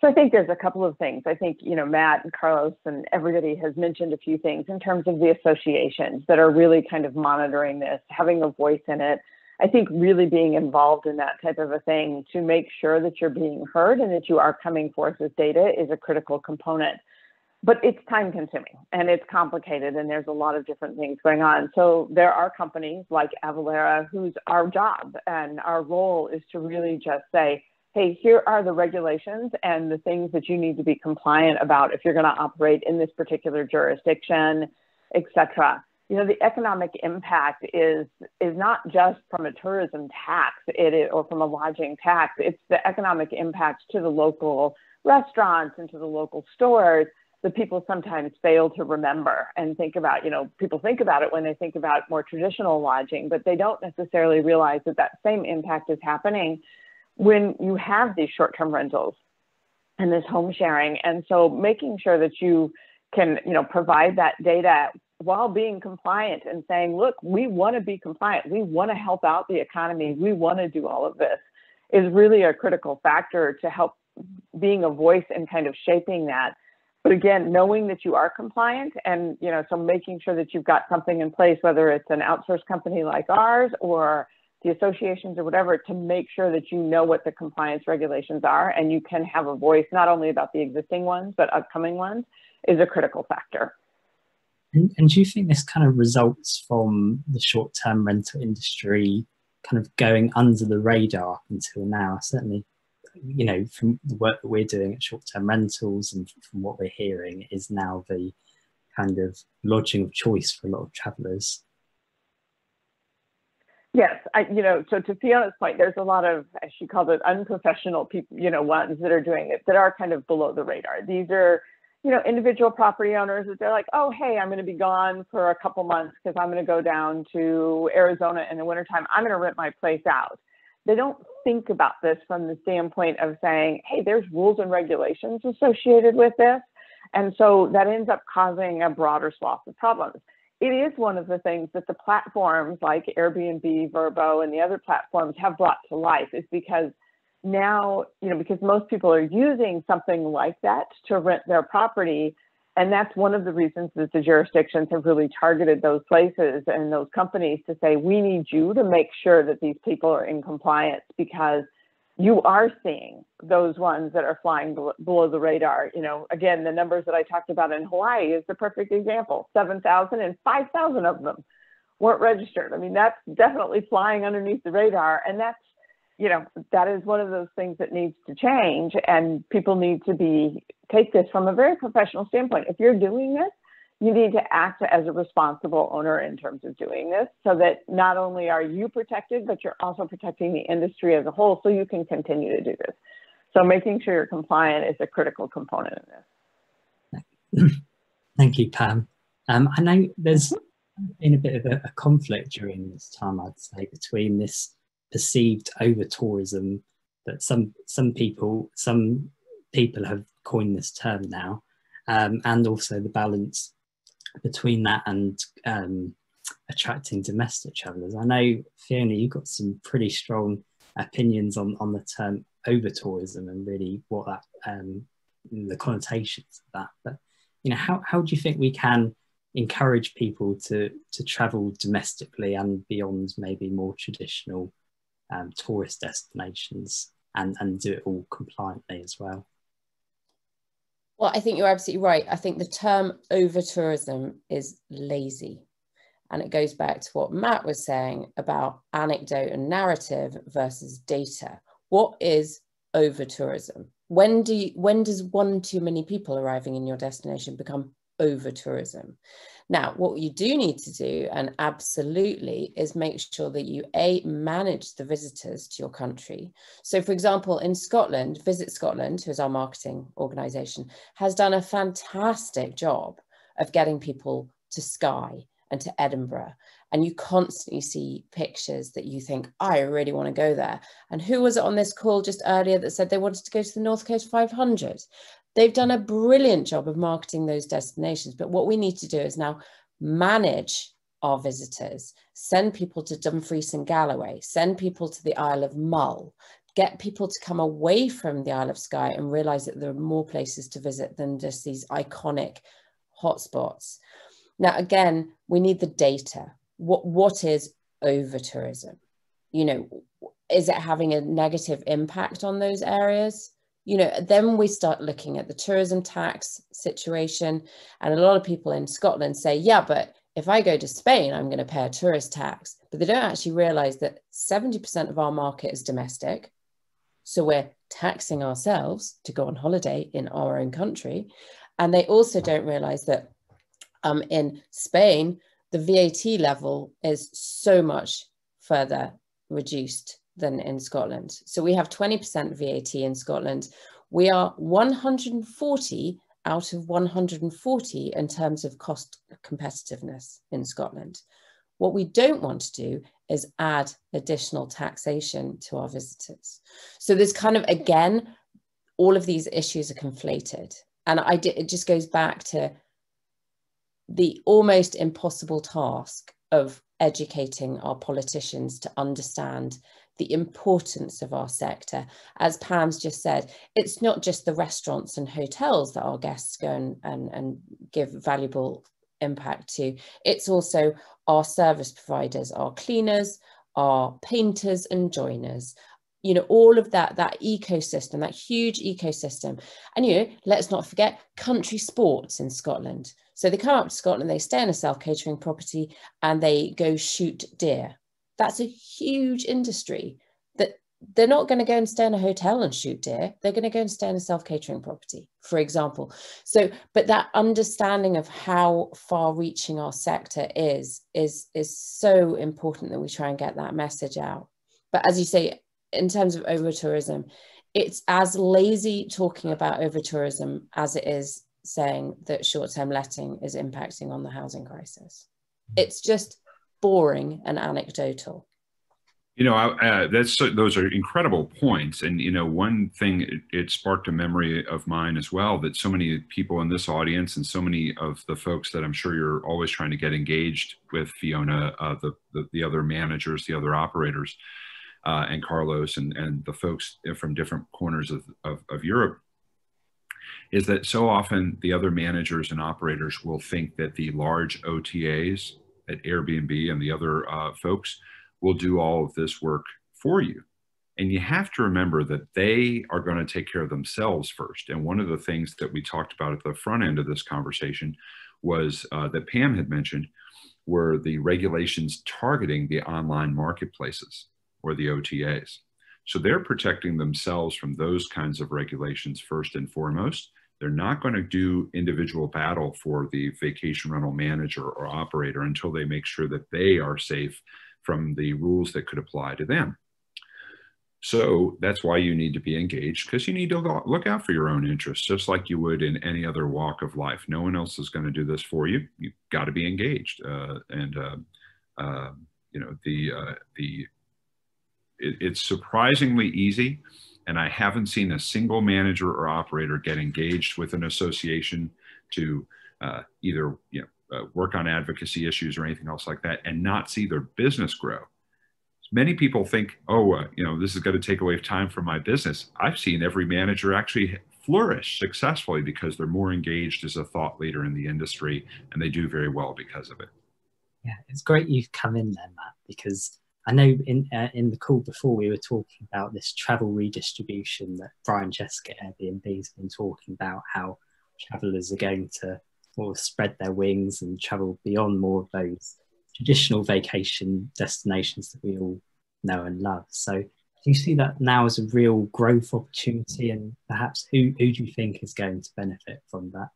so I think there's a couple of things. I think, you know, Matt and Carlos and everybody has mentioned a few things in terms of the associations that are really kind of monitoring this, having a voice in it, I think really being involved in that type of a thing to make sure that you're being heard and that you are coming forth with data is a critical component. But it's time consuming and it's complicated and there's a lot of different things going on. So there are companies like Avalara whose our job and our role is to really just say, hey, here are the regulations and the things that you need to be compliant about if you're going to operate in this particular jurisdiction, et cetera you know the economic impact is is not just from a tourism tax it or from a lodging tax it's the economic impact to the local restaurants and to the local stores that people sometimes fail to remember and think about you know people think about it when they think about more traditional lodging but they don't necessarily realize that that same impact is happening when you have these short-term rentals and this home sharing and so making sure that you can you know provide that data while being compliant and saying, look, we want to be compliant. We want to help out the economy. We want to do all of this is really a critical factor to help being a voice and kind of shaping that. But again, knowing that you are compliant and, you know, so making sure that you've got something in place, whether it's an outsourced company like ours or the associations or whatever, to make sure that you know what the compliance regulations are and you can have a voice not only about the existing ones, but upcoming ones is a critical factor. And, and do you think this kind of results from the short term rental industry kind of going under the radar until now? Certainly, you know, from the work that we're doing at short term rentals and from what we're hearing, is now the kind of lodging of choice for a lot of travellers. Yes, I, you know, so to Fiona's point, there's a lot of, as she called it, unprofessional people, you know, ones that are doing it that are kind of below the radar. These are you know, individual property owners that they're like, oh, hey, I'm going to be gone for a couple months because I'm going to go down to Arizona in the wintertime. I'm going to rent my place out. They don't think about this from the standpoint of saying, hey, there's rules and regulations associated with this. And so that ends up causing a broader swath of problems. It is one of the things that the platforms like Airbnb, Vrbo, and the other platforms have brought to life is because now, you know, because most people are using something like that to rent their property. And that's one of the reasons that the jurisdictions have really targeted those places and those companies to say, we need you to make sure that these people are in compliance because you are seeing those ones that are flying below the radar. You know, again, the numbers that I talked about in Hawaii is the perfect example 7,000 and 5,000 of them weren't registered. I mean, that's definitely flying underneath the radar. And that's you know, that is one of those things that needs to change and people need to be, take this from a very professional standpoint. If you're doing this, you need to act as a responsible owner in terms of doing this so that not only are you protected, but you're also protecting the industry as a whole so you can continue to do this. So making sure you're compliant is a critical component of this. Thank you, Pam. Um, I know there's been a bit of a, a, conflict during this time, I'd say, between this perceived over tourism that some some people some people have coined this term now, um, and also the balance between that and um, attracting domestic travellers. I know Fiona, you've got some pretty strong opinions on on the term over tourism and really what that um, the connotations of that. But you know, how how do you think we can encourage people to to travel domestically and beyond maybe more traditional um, tourist destinations and and do it all compliantly as well? Well, I think you're absolutely right. I think the term over tourism is lazy. And it goes back to what Matt was saying about anecdote and narrative versus data. What is over tourism? When do you, when does one too many people arriving in your destination become over tourism? Now, what you do need to do, and absolutely, is make sure that you a manage the visitors to your country. So, for example, in Scotland, Visit Scotland, who is our marketing organisation, has done a fantastic job of getting people to Skye and to Edinburgh. And you constantly see pictures that you think, I really want to go there. And who was it on this call just earlier that said they wanted to go to the North Coast 500? They've done a brilliant job of marketing those destinations. But what we need to do is now manage our visitors, send people to Dumfries and Galloway, send people to the Isle of Mull, get people to come away from the Isle of Skye and realize that there are more places to visit than just these iconic hotspots. Now, again, we need the data. What, what is over tourism? You know, is it having a negative impact on those areas? You know, then we start looking at the tourism tax situation. And a lot of people in Scotland say, yeah, but if I go to Spain, I'm going to pay a tourist tax. But they don't actually realize that 70% of our market is domestic. So we're taxing ourselves to go on holiday in our own country. And they also don't realize that um, in Spain, the VAT level is so much further reduced than in Scotland. So we have 20% VAT in Scotland. We are 140 out of 140 in terms of cost competitiveness in Scotland. What we don't want to do is add additional taxation to our visitors. So there's kind of, again, all of these issues are conflated. And I, it just goes back to the almost impossible task of educating our politicians to understand the importance of our sector. As Pam's just said, it's not just the restaurants and hotels that our guests go and, and, and give valuable impact to, it's also our service providers, our cleaners, our painters and joiners, you know all of that that ecosystem that huge ecosystem. And you know let's not forget country sports in scotland. So they come up to scotland they stay in a self catering property and they go shoot deer that's a huge industry that they're not going to go and stay in a hotel and shoot deer. They're going to go and stay in a self catering property for example. So but that understanding of how far reaching our sector is is is so important that we try and get that message out. But as you say in terms of over tourism, it's as lazy talking about over tourism as it is saying that short term letting is impacting on the housing crisis. It's just boring and anecdotal. You know, uh, that's those are incredible points, and you know, one thing it, it, sparked a memory of mine as well that so many people in this audience and so many of the folks that I'm sure you're always trying to get engaged with, Fiona, uh, the, the the other managers, the other operators, uh, and Carlos and, and the folks from different corners of, of, of Europe is that so often the other managers and operators will think that the large OTAs at Airbnb and the other uh, folks will do all of this work for you. And you have to remember that they are going to take care of themselves first. And one of the things that we talked about at the front end of this conversation was uh, that Pam had mentioned were the regulations targeting the online marketplaces or the OTAs. So they're protecting themselves from those kinds of regulations first and foremost. They're not going to do individual battle for the vacation rental manager or operator until they make sure that they are safe from the rules that could apply to them. so that's why you need to be engaged because you need to look out for your own interests, just like you would in any other walk of life. No one else is going to do this for you. You've got to be engaged. Uh, and, uh, uh, you know, the, uh, the, it, it's surprisingly easy. And I haven't seen a single manager or operator get engaged with an association to uh, either, you know, uh, work on advocacy issues or anything else like that and not see their business grow many people think, oh, uh, you know, this is going to take away time from my business. I've seen every manager actually flourish successfully because they're more engaged as a thought leader in the industry and they do very well because of it. Yeah, it's great you've come in there, Matt, because I know in uh, in the call before we were talking about this travel redistribution that Brian Chesky at Airbnb has been talking about how travelers are going to of spread their wings and travel beyond more of those traditional vacation destinations that we all know and love. So do you see that now as a real growth opportunity and perhaps who, who do you think is going to benefit from that?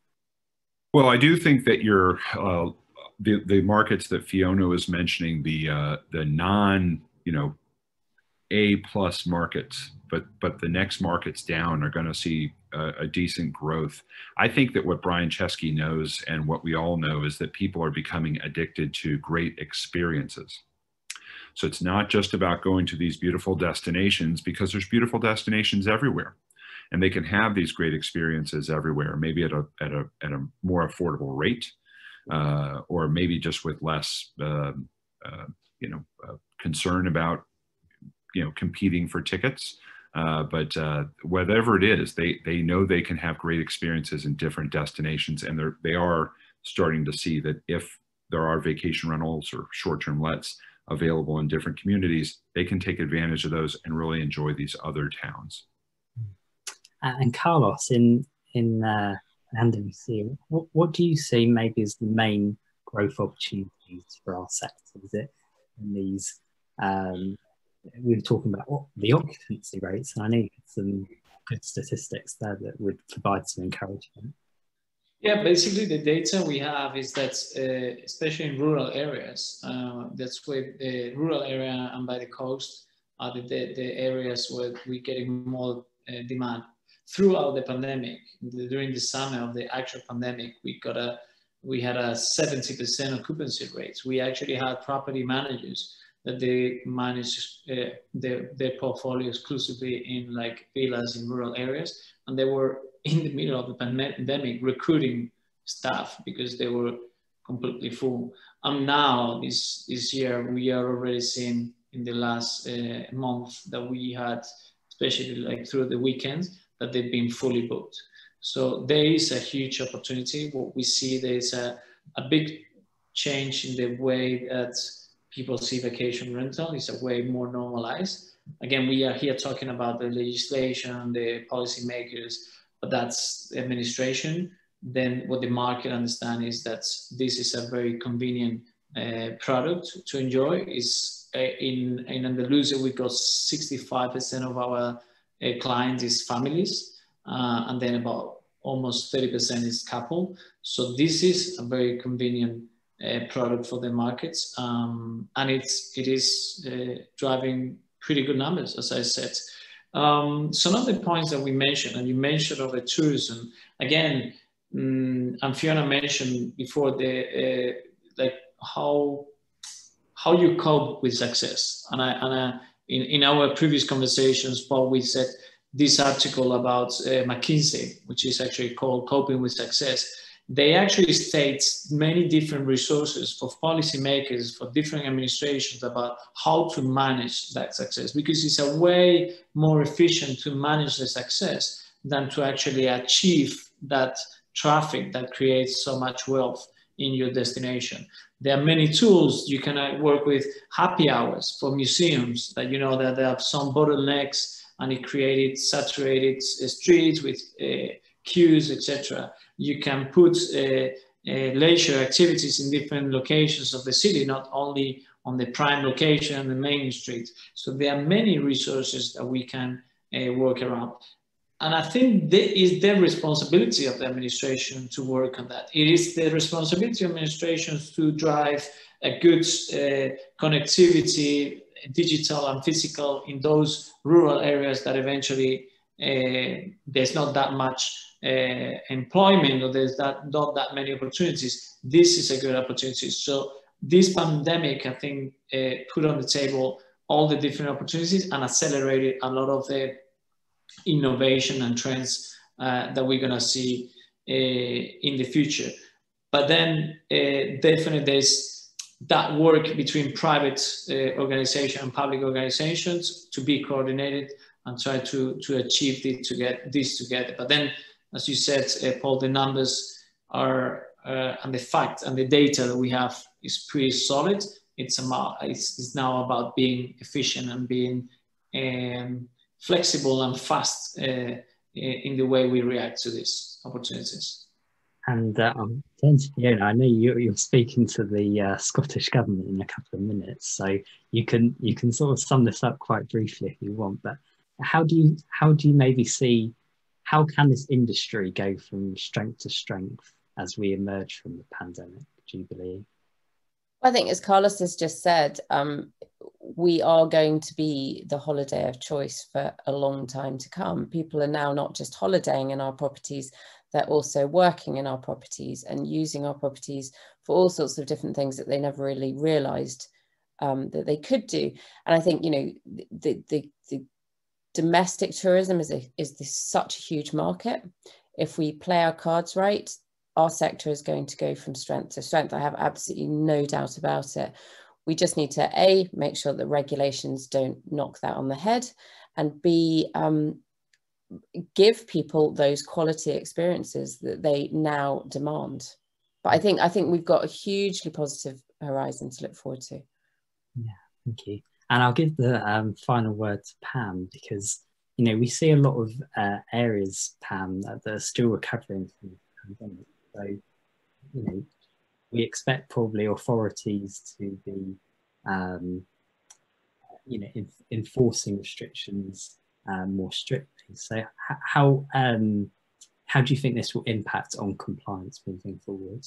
Well, I do think that your uh, the, the markets that Fiona was mentioning, the uh, the non, you know, A plus markets, but but the next markets down are going to see a, a, decent growth. I think that what Brian Chesky knows and what we all know is that people are becoming addicted to great experiences. So it's not just about going to these beautiful destinations because there's beautiful destinations everywhere and they can have these great experiences everywhere, maybe at a, at a, at a more affordable rate uh, or maybe just with less, uh, uh, you know, uh, concern about, you know, competing for tickets. Uh, but uh, whatever it is, they they know they can have great experiences in different destinations, and they're they are starting to see that if there are vacation rentals or short-term lets available in different communities, they can take advantage of those and really enjoy these other towns. And Carlos, in in uh, Andalusia, what, what do you see maybe as the main growth opportunities for our sector? Is it in these um, we were talking about the occupancy rates, and I need some good statistics there that would provide some encouragement. Yeah, basically the data we have is that, uh, especially in rural areas, uh, that's where the rural area and by the coast are the, the, the areas where we're getting more uh, demand. Throughout the pandemic, during the summer of the actual pandemic, we got a we had a 70% occupancy rates. We actually had property managers that they manage uh, their, their portfolio exclusively in like villas in rural areas. And they were in the middle of the pandemic recruiting staff because they were completely full. And now this, this year, we are already seeing in the last uh, month that we had, especially like through the weekends, that they've been fully booked. So there is a huge opportunity. What we see, there is a, a big change in the way that people see vacation rental is a way more normalized. Again, we are here talking about the legislation, the policymakers, but that's administration. Then what the market understand is that this is a very convenient uh, product to enjoy. Is uh, in in Andalusia we got 65% of our clients is families, uh, and then about almost 30% is couple. So this is a very convenient product for the markets, um, and it's it is uh, driving pretty good numbers, as I said. Um, some of the points that we mentioned, and you mentioned over tourism, again, um, and Fiona mentioned before the uh, like how how you cope with success, and I and I, in in our previous conversations, Paul, we said this article about uh, McKinsey, which is actually called Coping with Success they actually state many different resources for policymakers, for different administrations about how to manage that success because it's a way more efficient to manage the success than to actually achieve that traffic that creates so much wealth in your destination. There are many tools you can uh, work with happy hours for museums that you know that there are some bottlenecks and it created saturated streets with uh, queues, etc you can put uh, uh, leisure activities in different locations of the city, not only on the prime location, and the main street. So there are many resources that we can uh, work around. And I think that is the responsibility of the administration to work on that. It is the responsibility of administrations to drive a good uh, connectivity digital and physical in those rural areas that eventually uh, there's not that much uh, employment or there's that, not that many opportunities, this is a good opportunity. So this pandemic, I think, uh, put on the table all the different opportunities and accelerated a lot of the innovation and trends uh, that we're going to see uh, in the future. But then uh, definitely there's that work between private uh, organization and public organizations to be coordinated and try to, to achieve this to get this together. But then, as you said, uh, Paul, the numbers are uh, and the fact and the data that we have is pretty solid. It's about it's, it's now about being efficient and being um, flexible and fast uh, in the way we react to these opportunities. And uh, um, Fiona, I know you, you're speaking to the uh, Scottish government in a couple of minutes, so you can you can sort of sum this up quite briefly if you want. But how do you how do you maybe see how can this industry go from strength to strength as we emerge from the pandemic? Do you believe? I think, as Carlos has just said, um, we are going to be the holiday of choice for a long time to come. People are now not just holidaying in our properties, they're also working in our properties and using our properties for all sorts of different things that they never really realized um, that they could do. And I think, you know, the, the, the domestic tourism is, a, is this such a huge market. If we play our cards right, our sector is going to go from strength to strength. I have absolutely no doubt about it. We just need to A, make sure that regulations don't knock that on the head, and B, um, give people those quality experiences that they now demand. But I think I think we've got a hugely positive horizon to look forward to. Yeah, thank you. And I'll give the um, final word to Pam because you know we see a lot of uh, areas, Pam, that are still recovering from the pandemic. So you know we expect probably authorities to be um, you know enforcing restrictions um, more strictly. So how um, how do you think this will impact on compliance moving forward?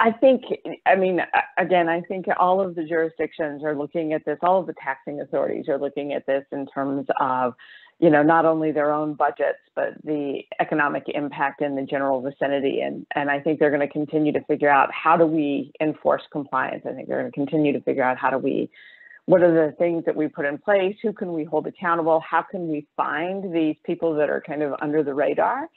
I think, I mean, again, I think all of the jurisdictions are looking at this, all of the taxing authorities are looking at this in terms of, you know, not only their own budgets, but the economic impact in the general vicinity. And, and I think they're going to continue to figure out how do we enforce compliance? I think they're going to continue to figure out how do we what are the things that we put in place? Who can we hold accountable? How can we find these people that are kind of under the radar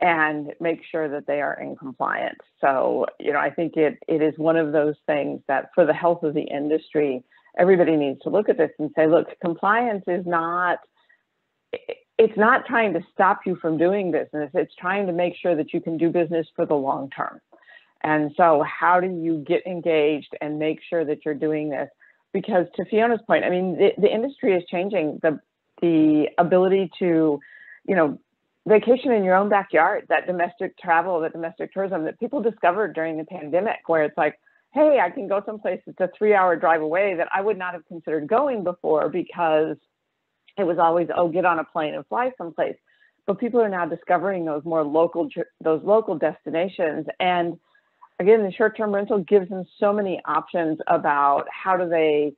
and make sure that they are in compliance? So, you know, I think it, it is one of those things that for the health of the industry, everybody needs to look at this and say, look, compliance is not, it's not trying to stop you from doing business. It's trying to make sure that you can do business for the long term. And so how do you get engaged and make sure that you're doing this? because to Fiona's point, I mean, the, the industry is changing. The the ability to, you know, vacation in your own backyard, that domestic travel, that domestic tourism that people discovered during the pandemic, where it's like, hey, I can go someplace that's a three hour drive away that I would not have considered going before because it was always, oh, get on a plane and fly someplace. But people are now discovering those more local, those local destinations. And again, the short-term rental gives them so many options about how do they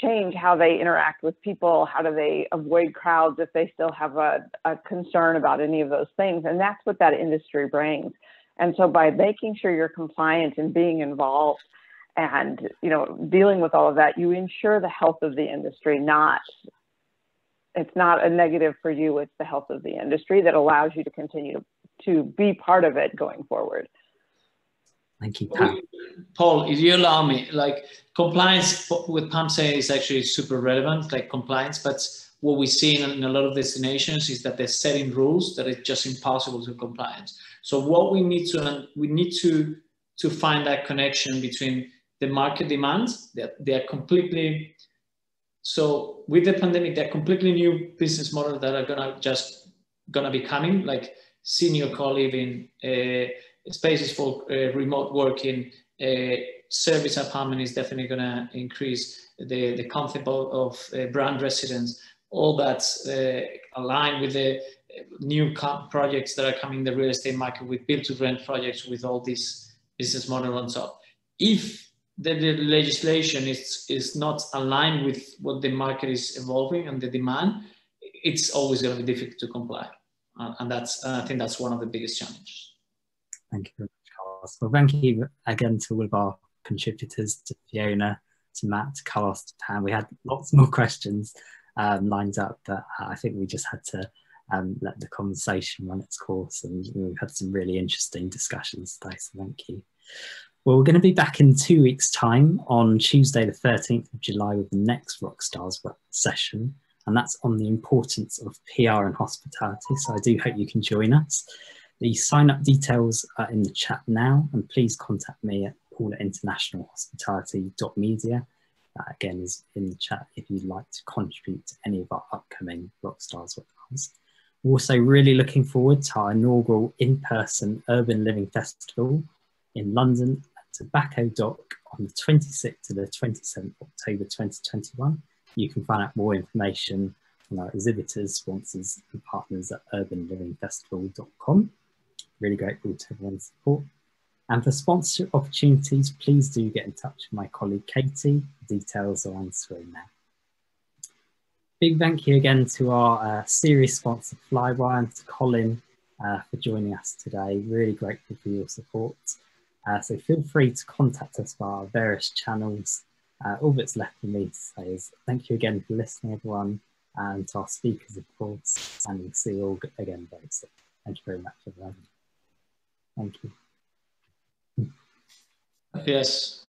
change how they interact with people, how do they avoid crowds if they still have a, a concern about any of those things. And that's what that industry brings. And so by making sure you're compliant and being involved and you know dealing with all of that, you ensure the health of the industry, not it's not a negative for you, it's the health of the industry that allows you to continue to, to be part of it going forward. Thank you. Paul, if you allow me, like compliance with PAMSA is actually super relevant, like compliance, but what we see in, in, a lot of destinations is that they're setting rules that are just impossible to compliance. So what we need to, we need to, to find that connection between the market demands that they are completely, so with the pandemic, they're completely new business models that are gonna just gonna be coming, like senior co-living, uh, spaces for uh, remote working, uh, service apartment is definitely going to increase the, the comfort of uh, brand residents. All that's aligned with the new projects that are coming in the real estate market with build to rent projects with all these business model on top. If the, the, legislation is, is not aligned with what the market is evolving and the demand, it's always going to be difficult to comply. Uh, and that's, uh, I think that's one of the biggest challenges. Thank you very much, Carlos. Well, thank you again to all of our contributors, to Fiona, to Matt, to Carlos, to Pam. We had lots more questions um, lined up, but I think we just had to um, let the conversation run its course and we've had some really interesting discussions today, so thank you. Well, we're going to be back in two weeks' time on Tuesday, the 13th of July, with the next Rockstars session, and that's on the importance of PR and hospitality. So I do hope you can join us. The sign up details are in the chat now, and please contact me at paul at internationalhospitality.media. That uh, again is in the chat if you'd like to contribute to any of our upcoming Rockstars webinars. We're also really looking forward to our inaugural in-person Urban Living Festival in London at Tobacco Dock on the 26th to the 27th October 2021. You can find out more information on our exhibitors, sponsors and partners at urbanlivingfestival.com. Really grateful to everyone's support. And for sponsorship opportunities, please do get in touch with my colleague Katie. Details are on screen now. Big thank you again to our uh, series sponsor Flywire and to Colin uh, for joining us today. Really grateful for your support. Uh, so feel free to contact us via our various channels. Uh, all that's left for me to say is thank you again for listening, everyone, and to our speakers, of course, and we'll see you all again very soon. Thank you very much, everyone. Thank you. Yes.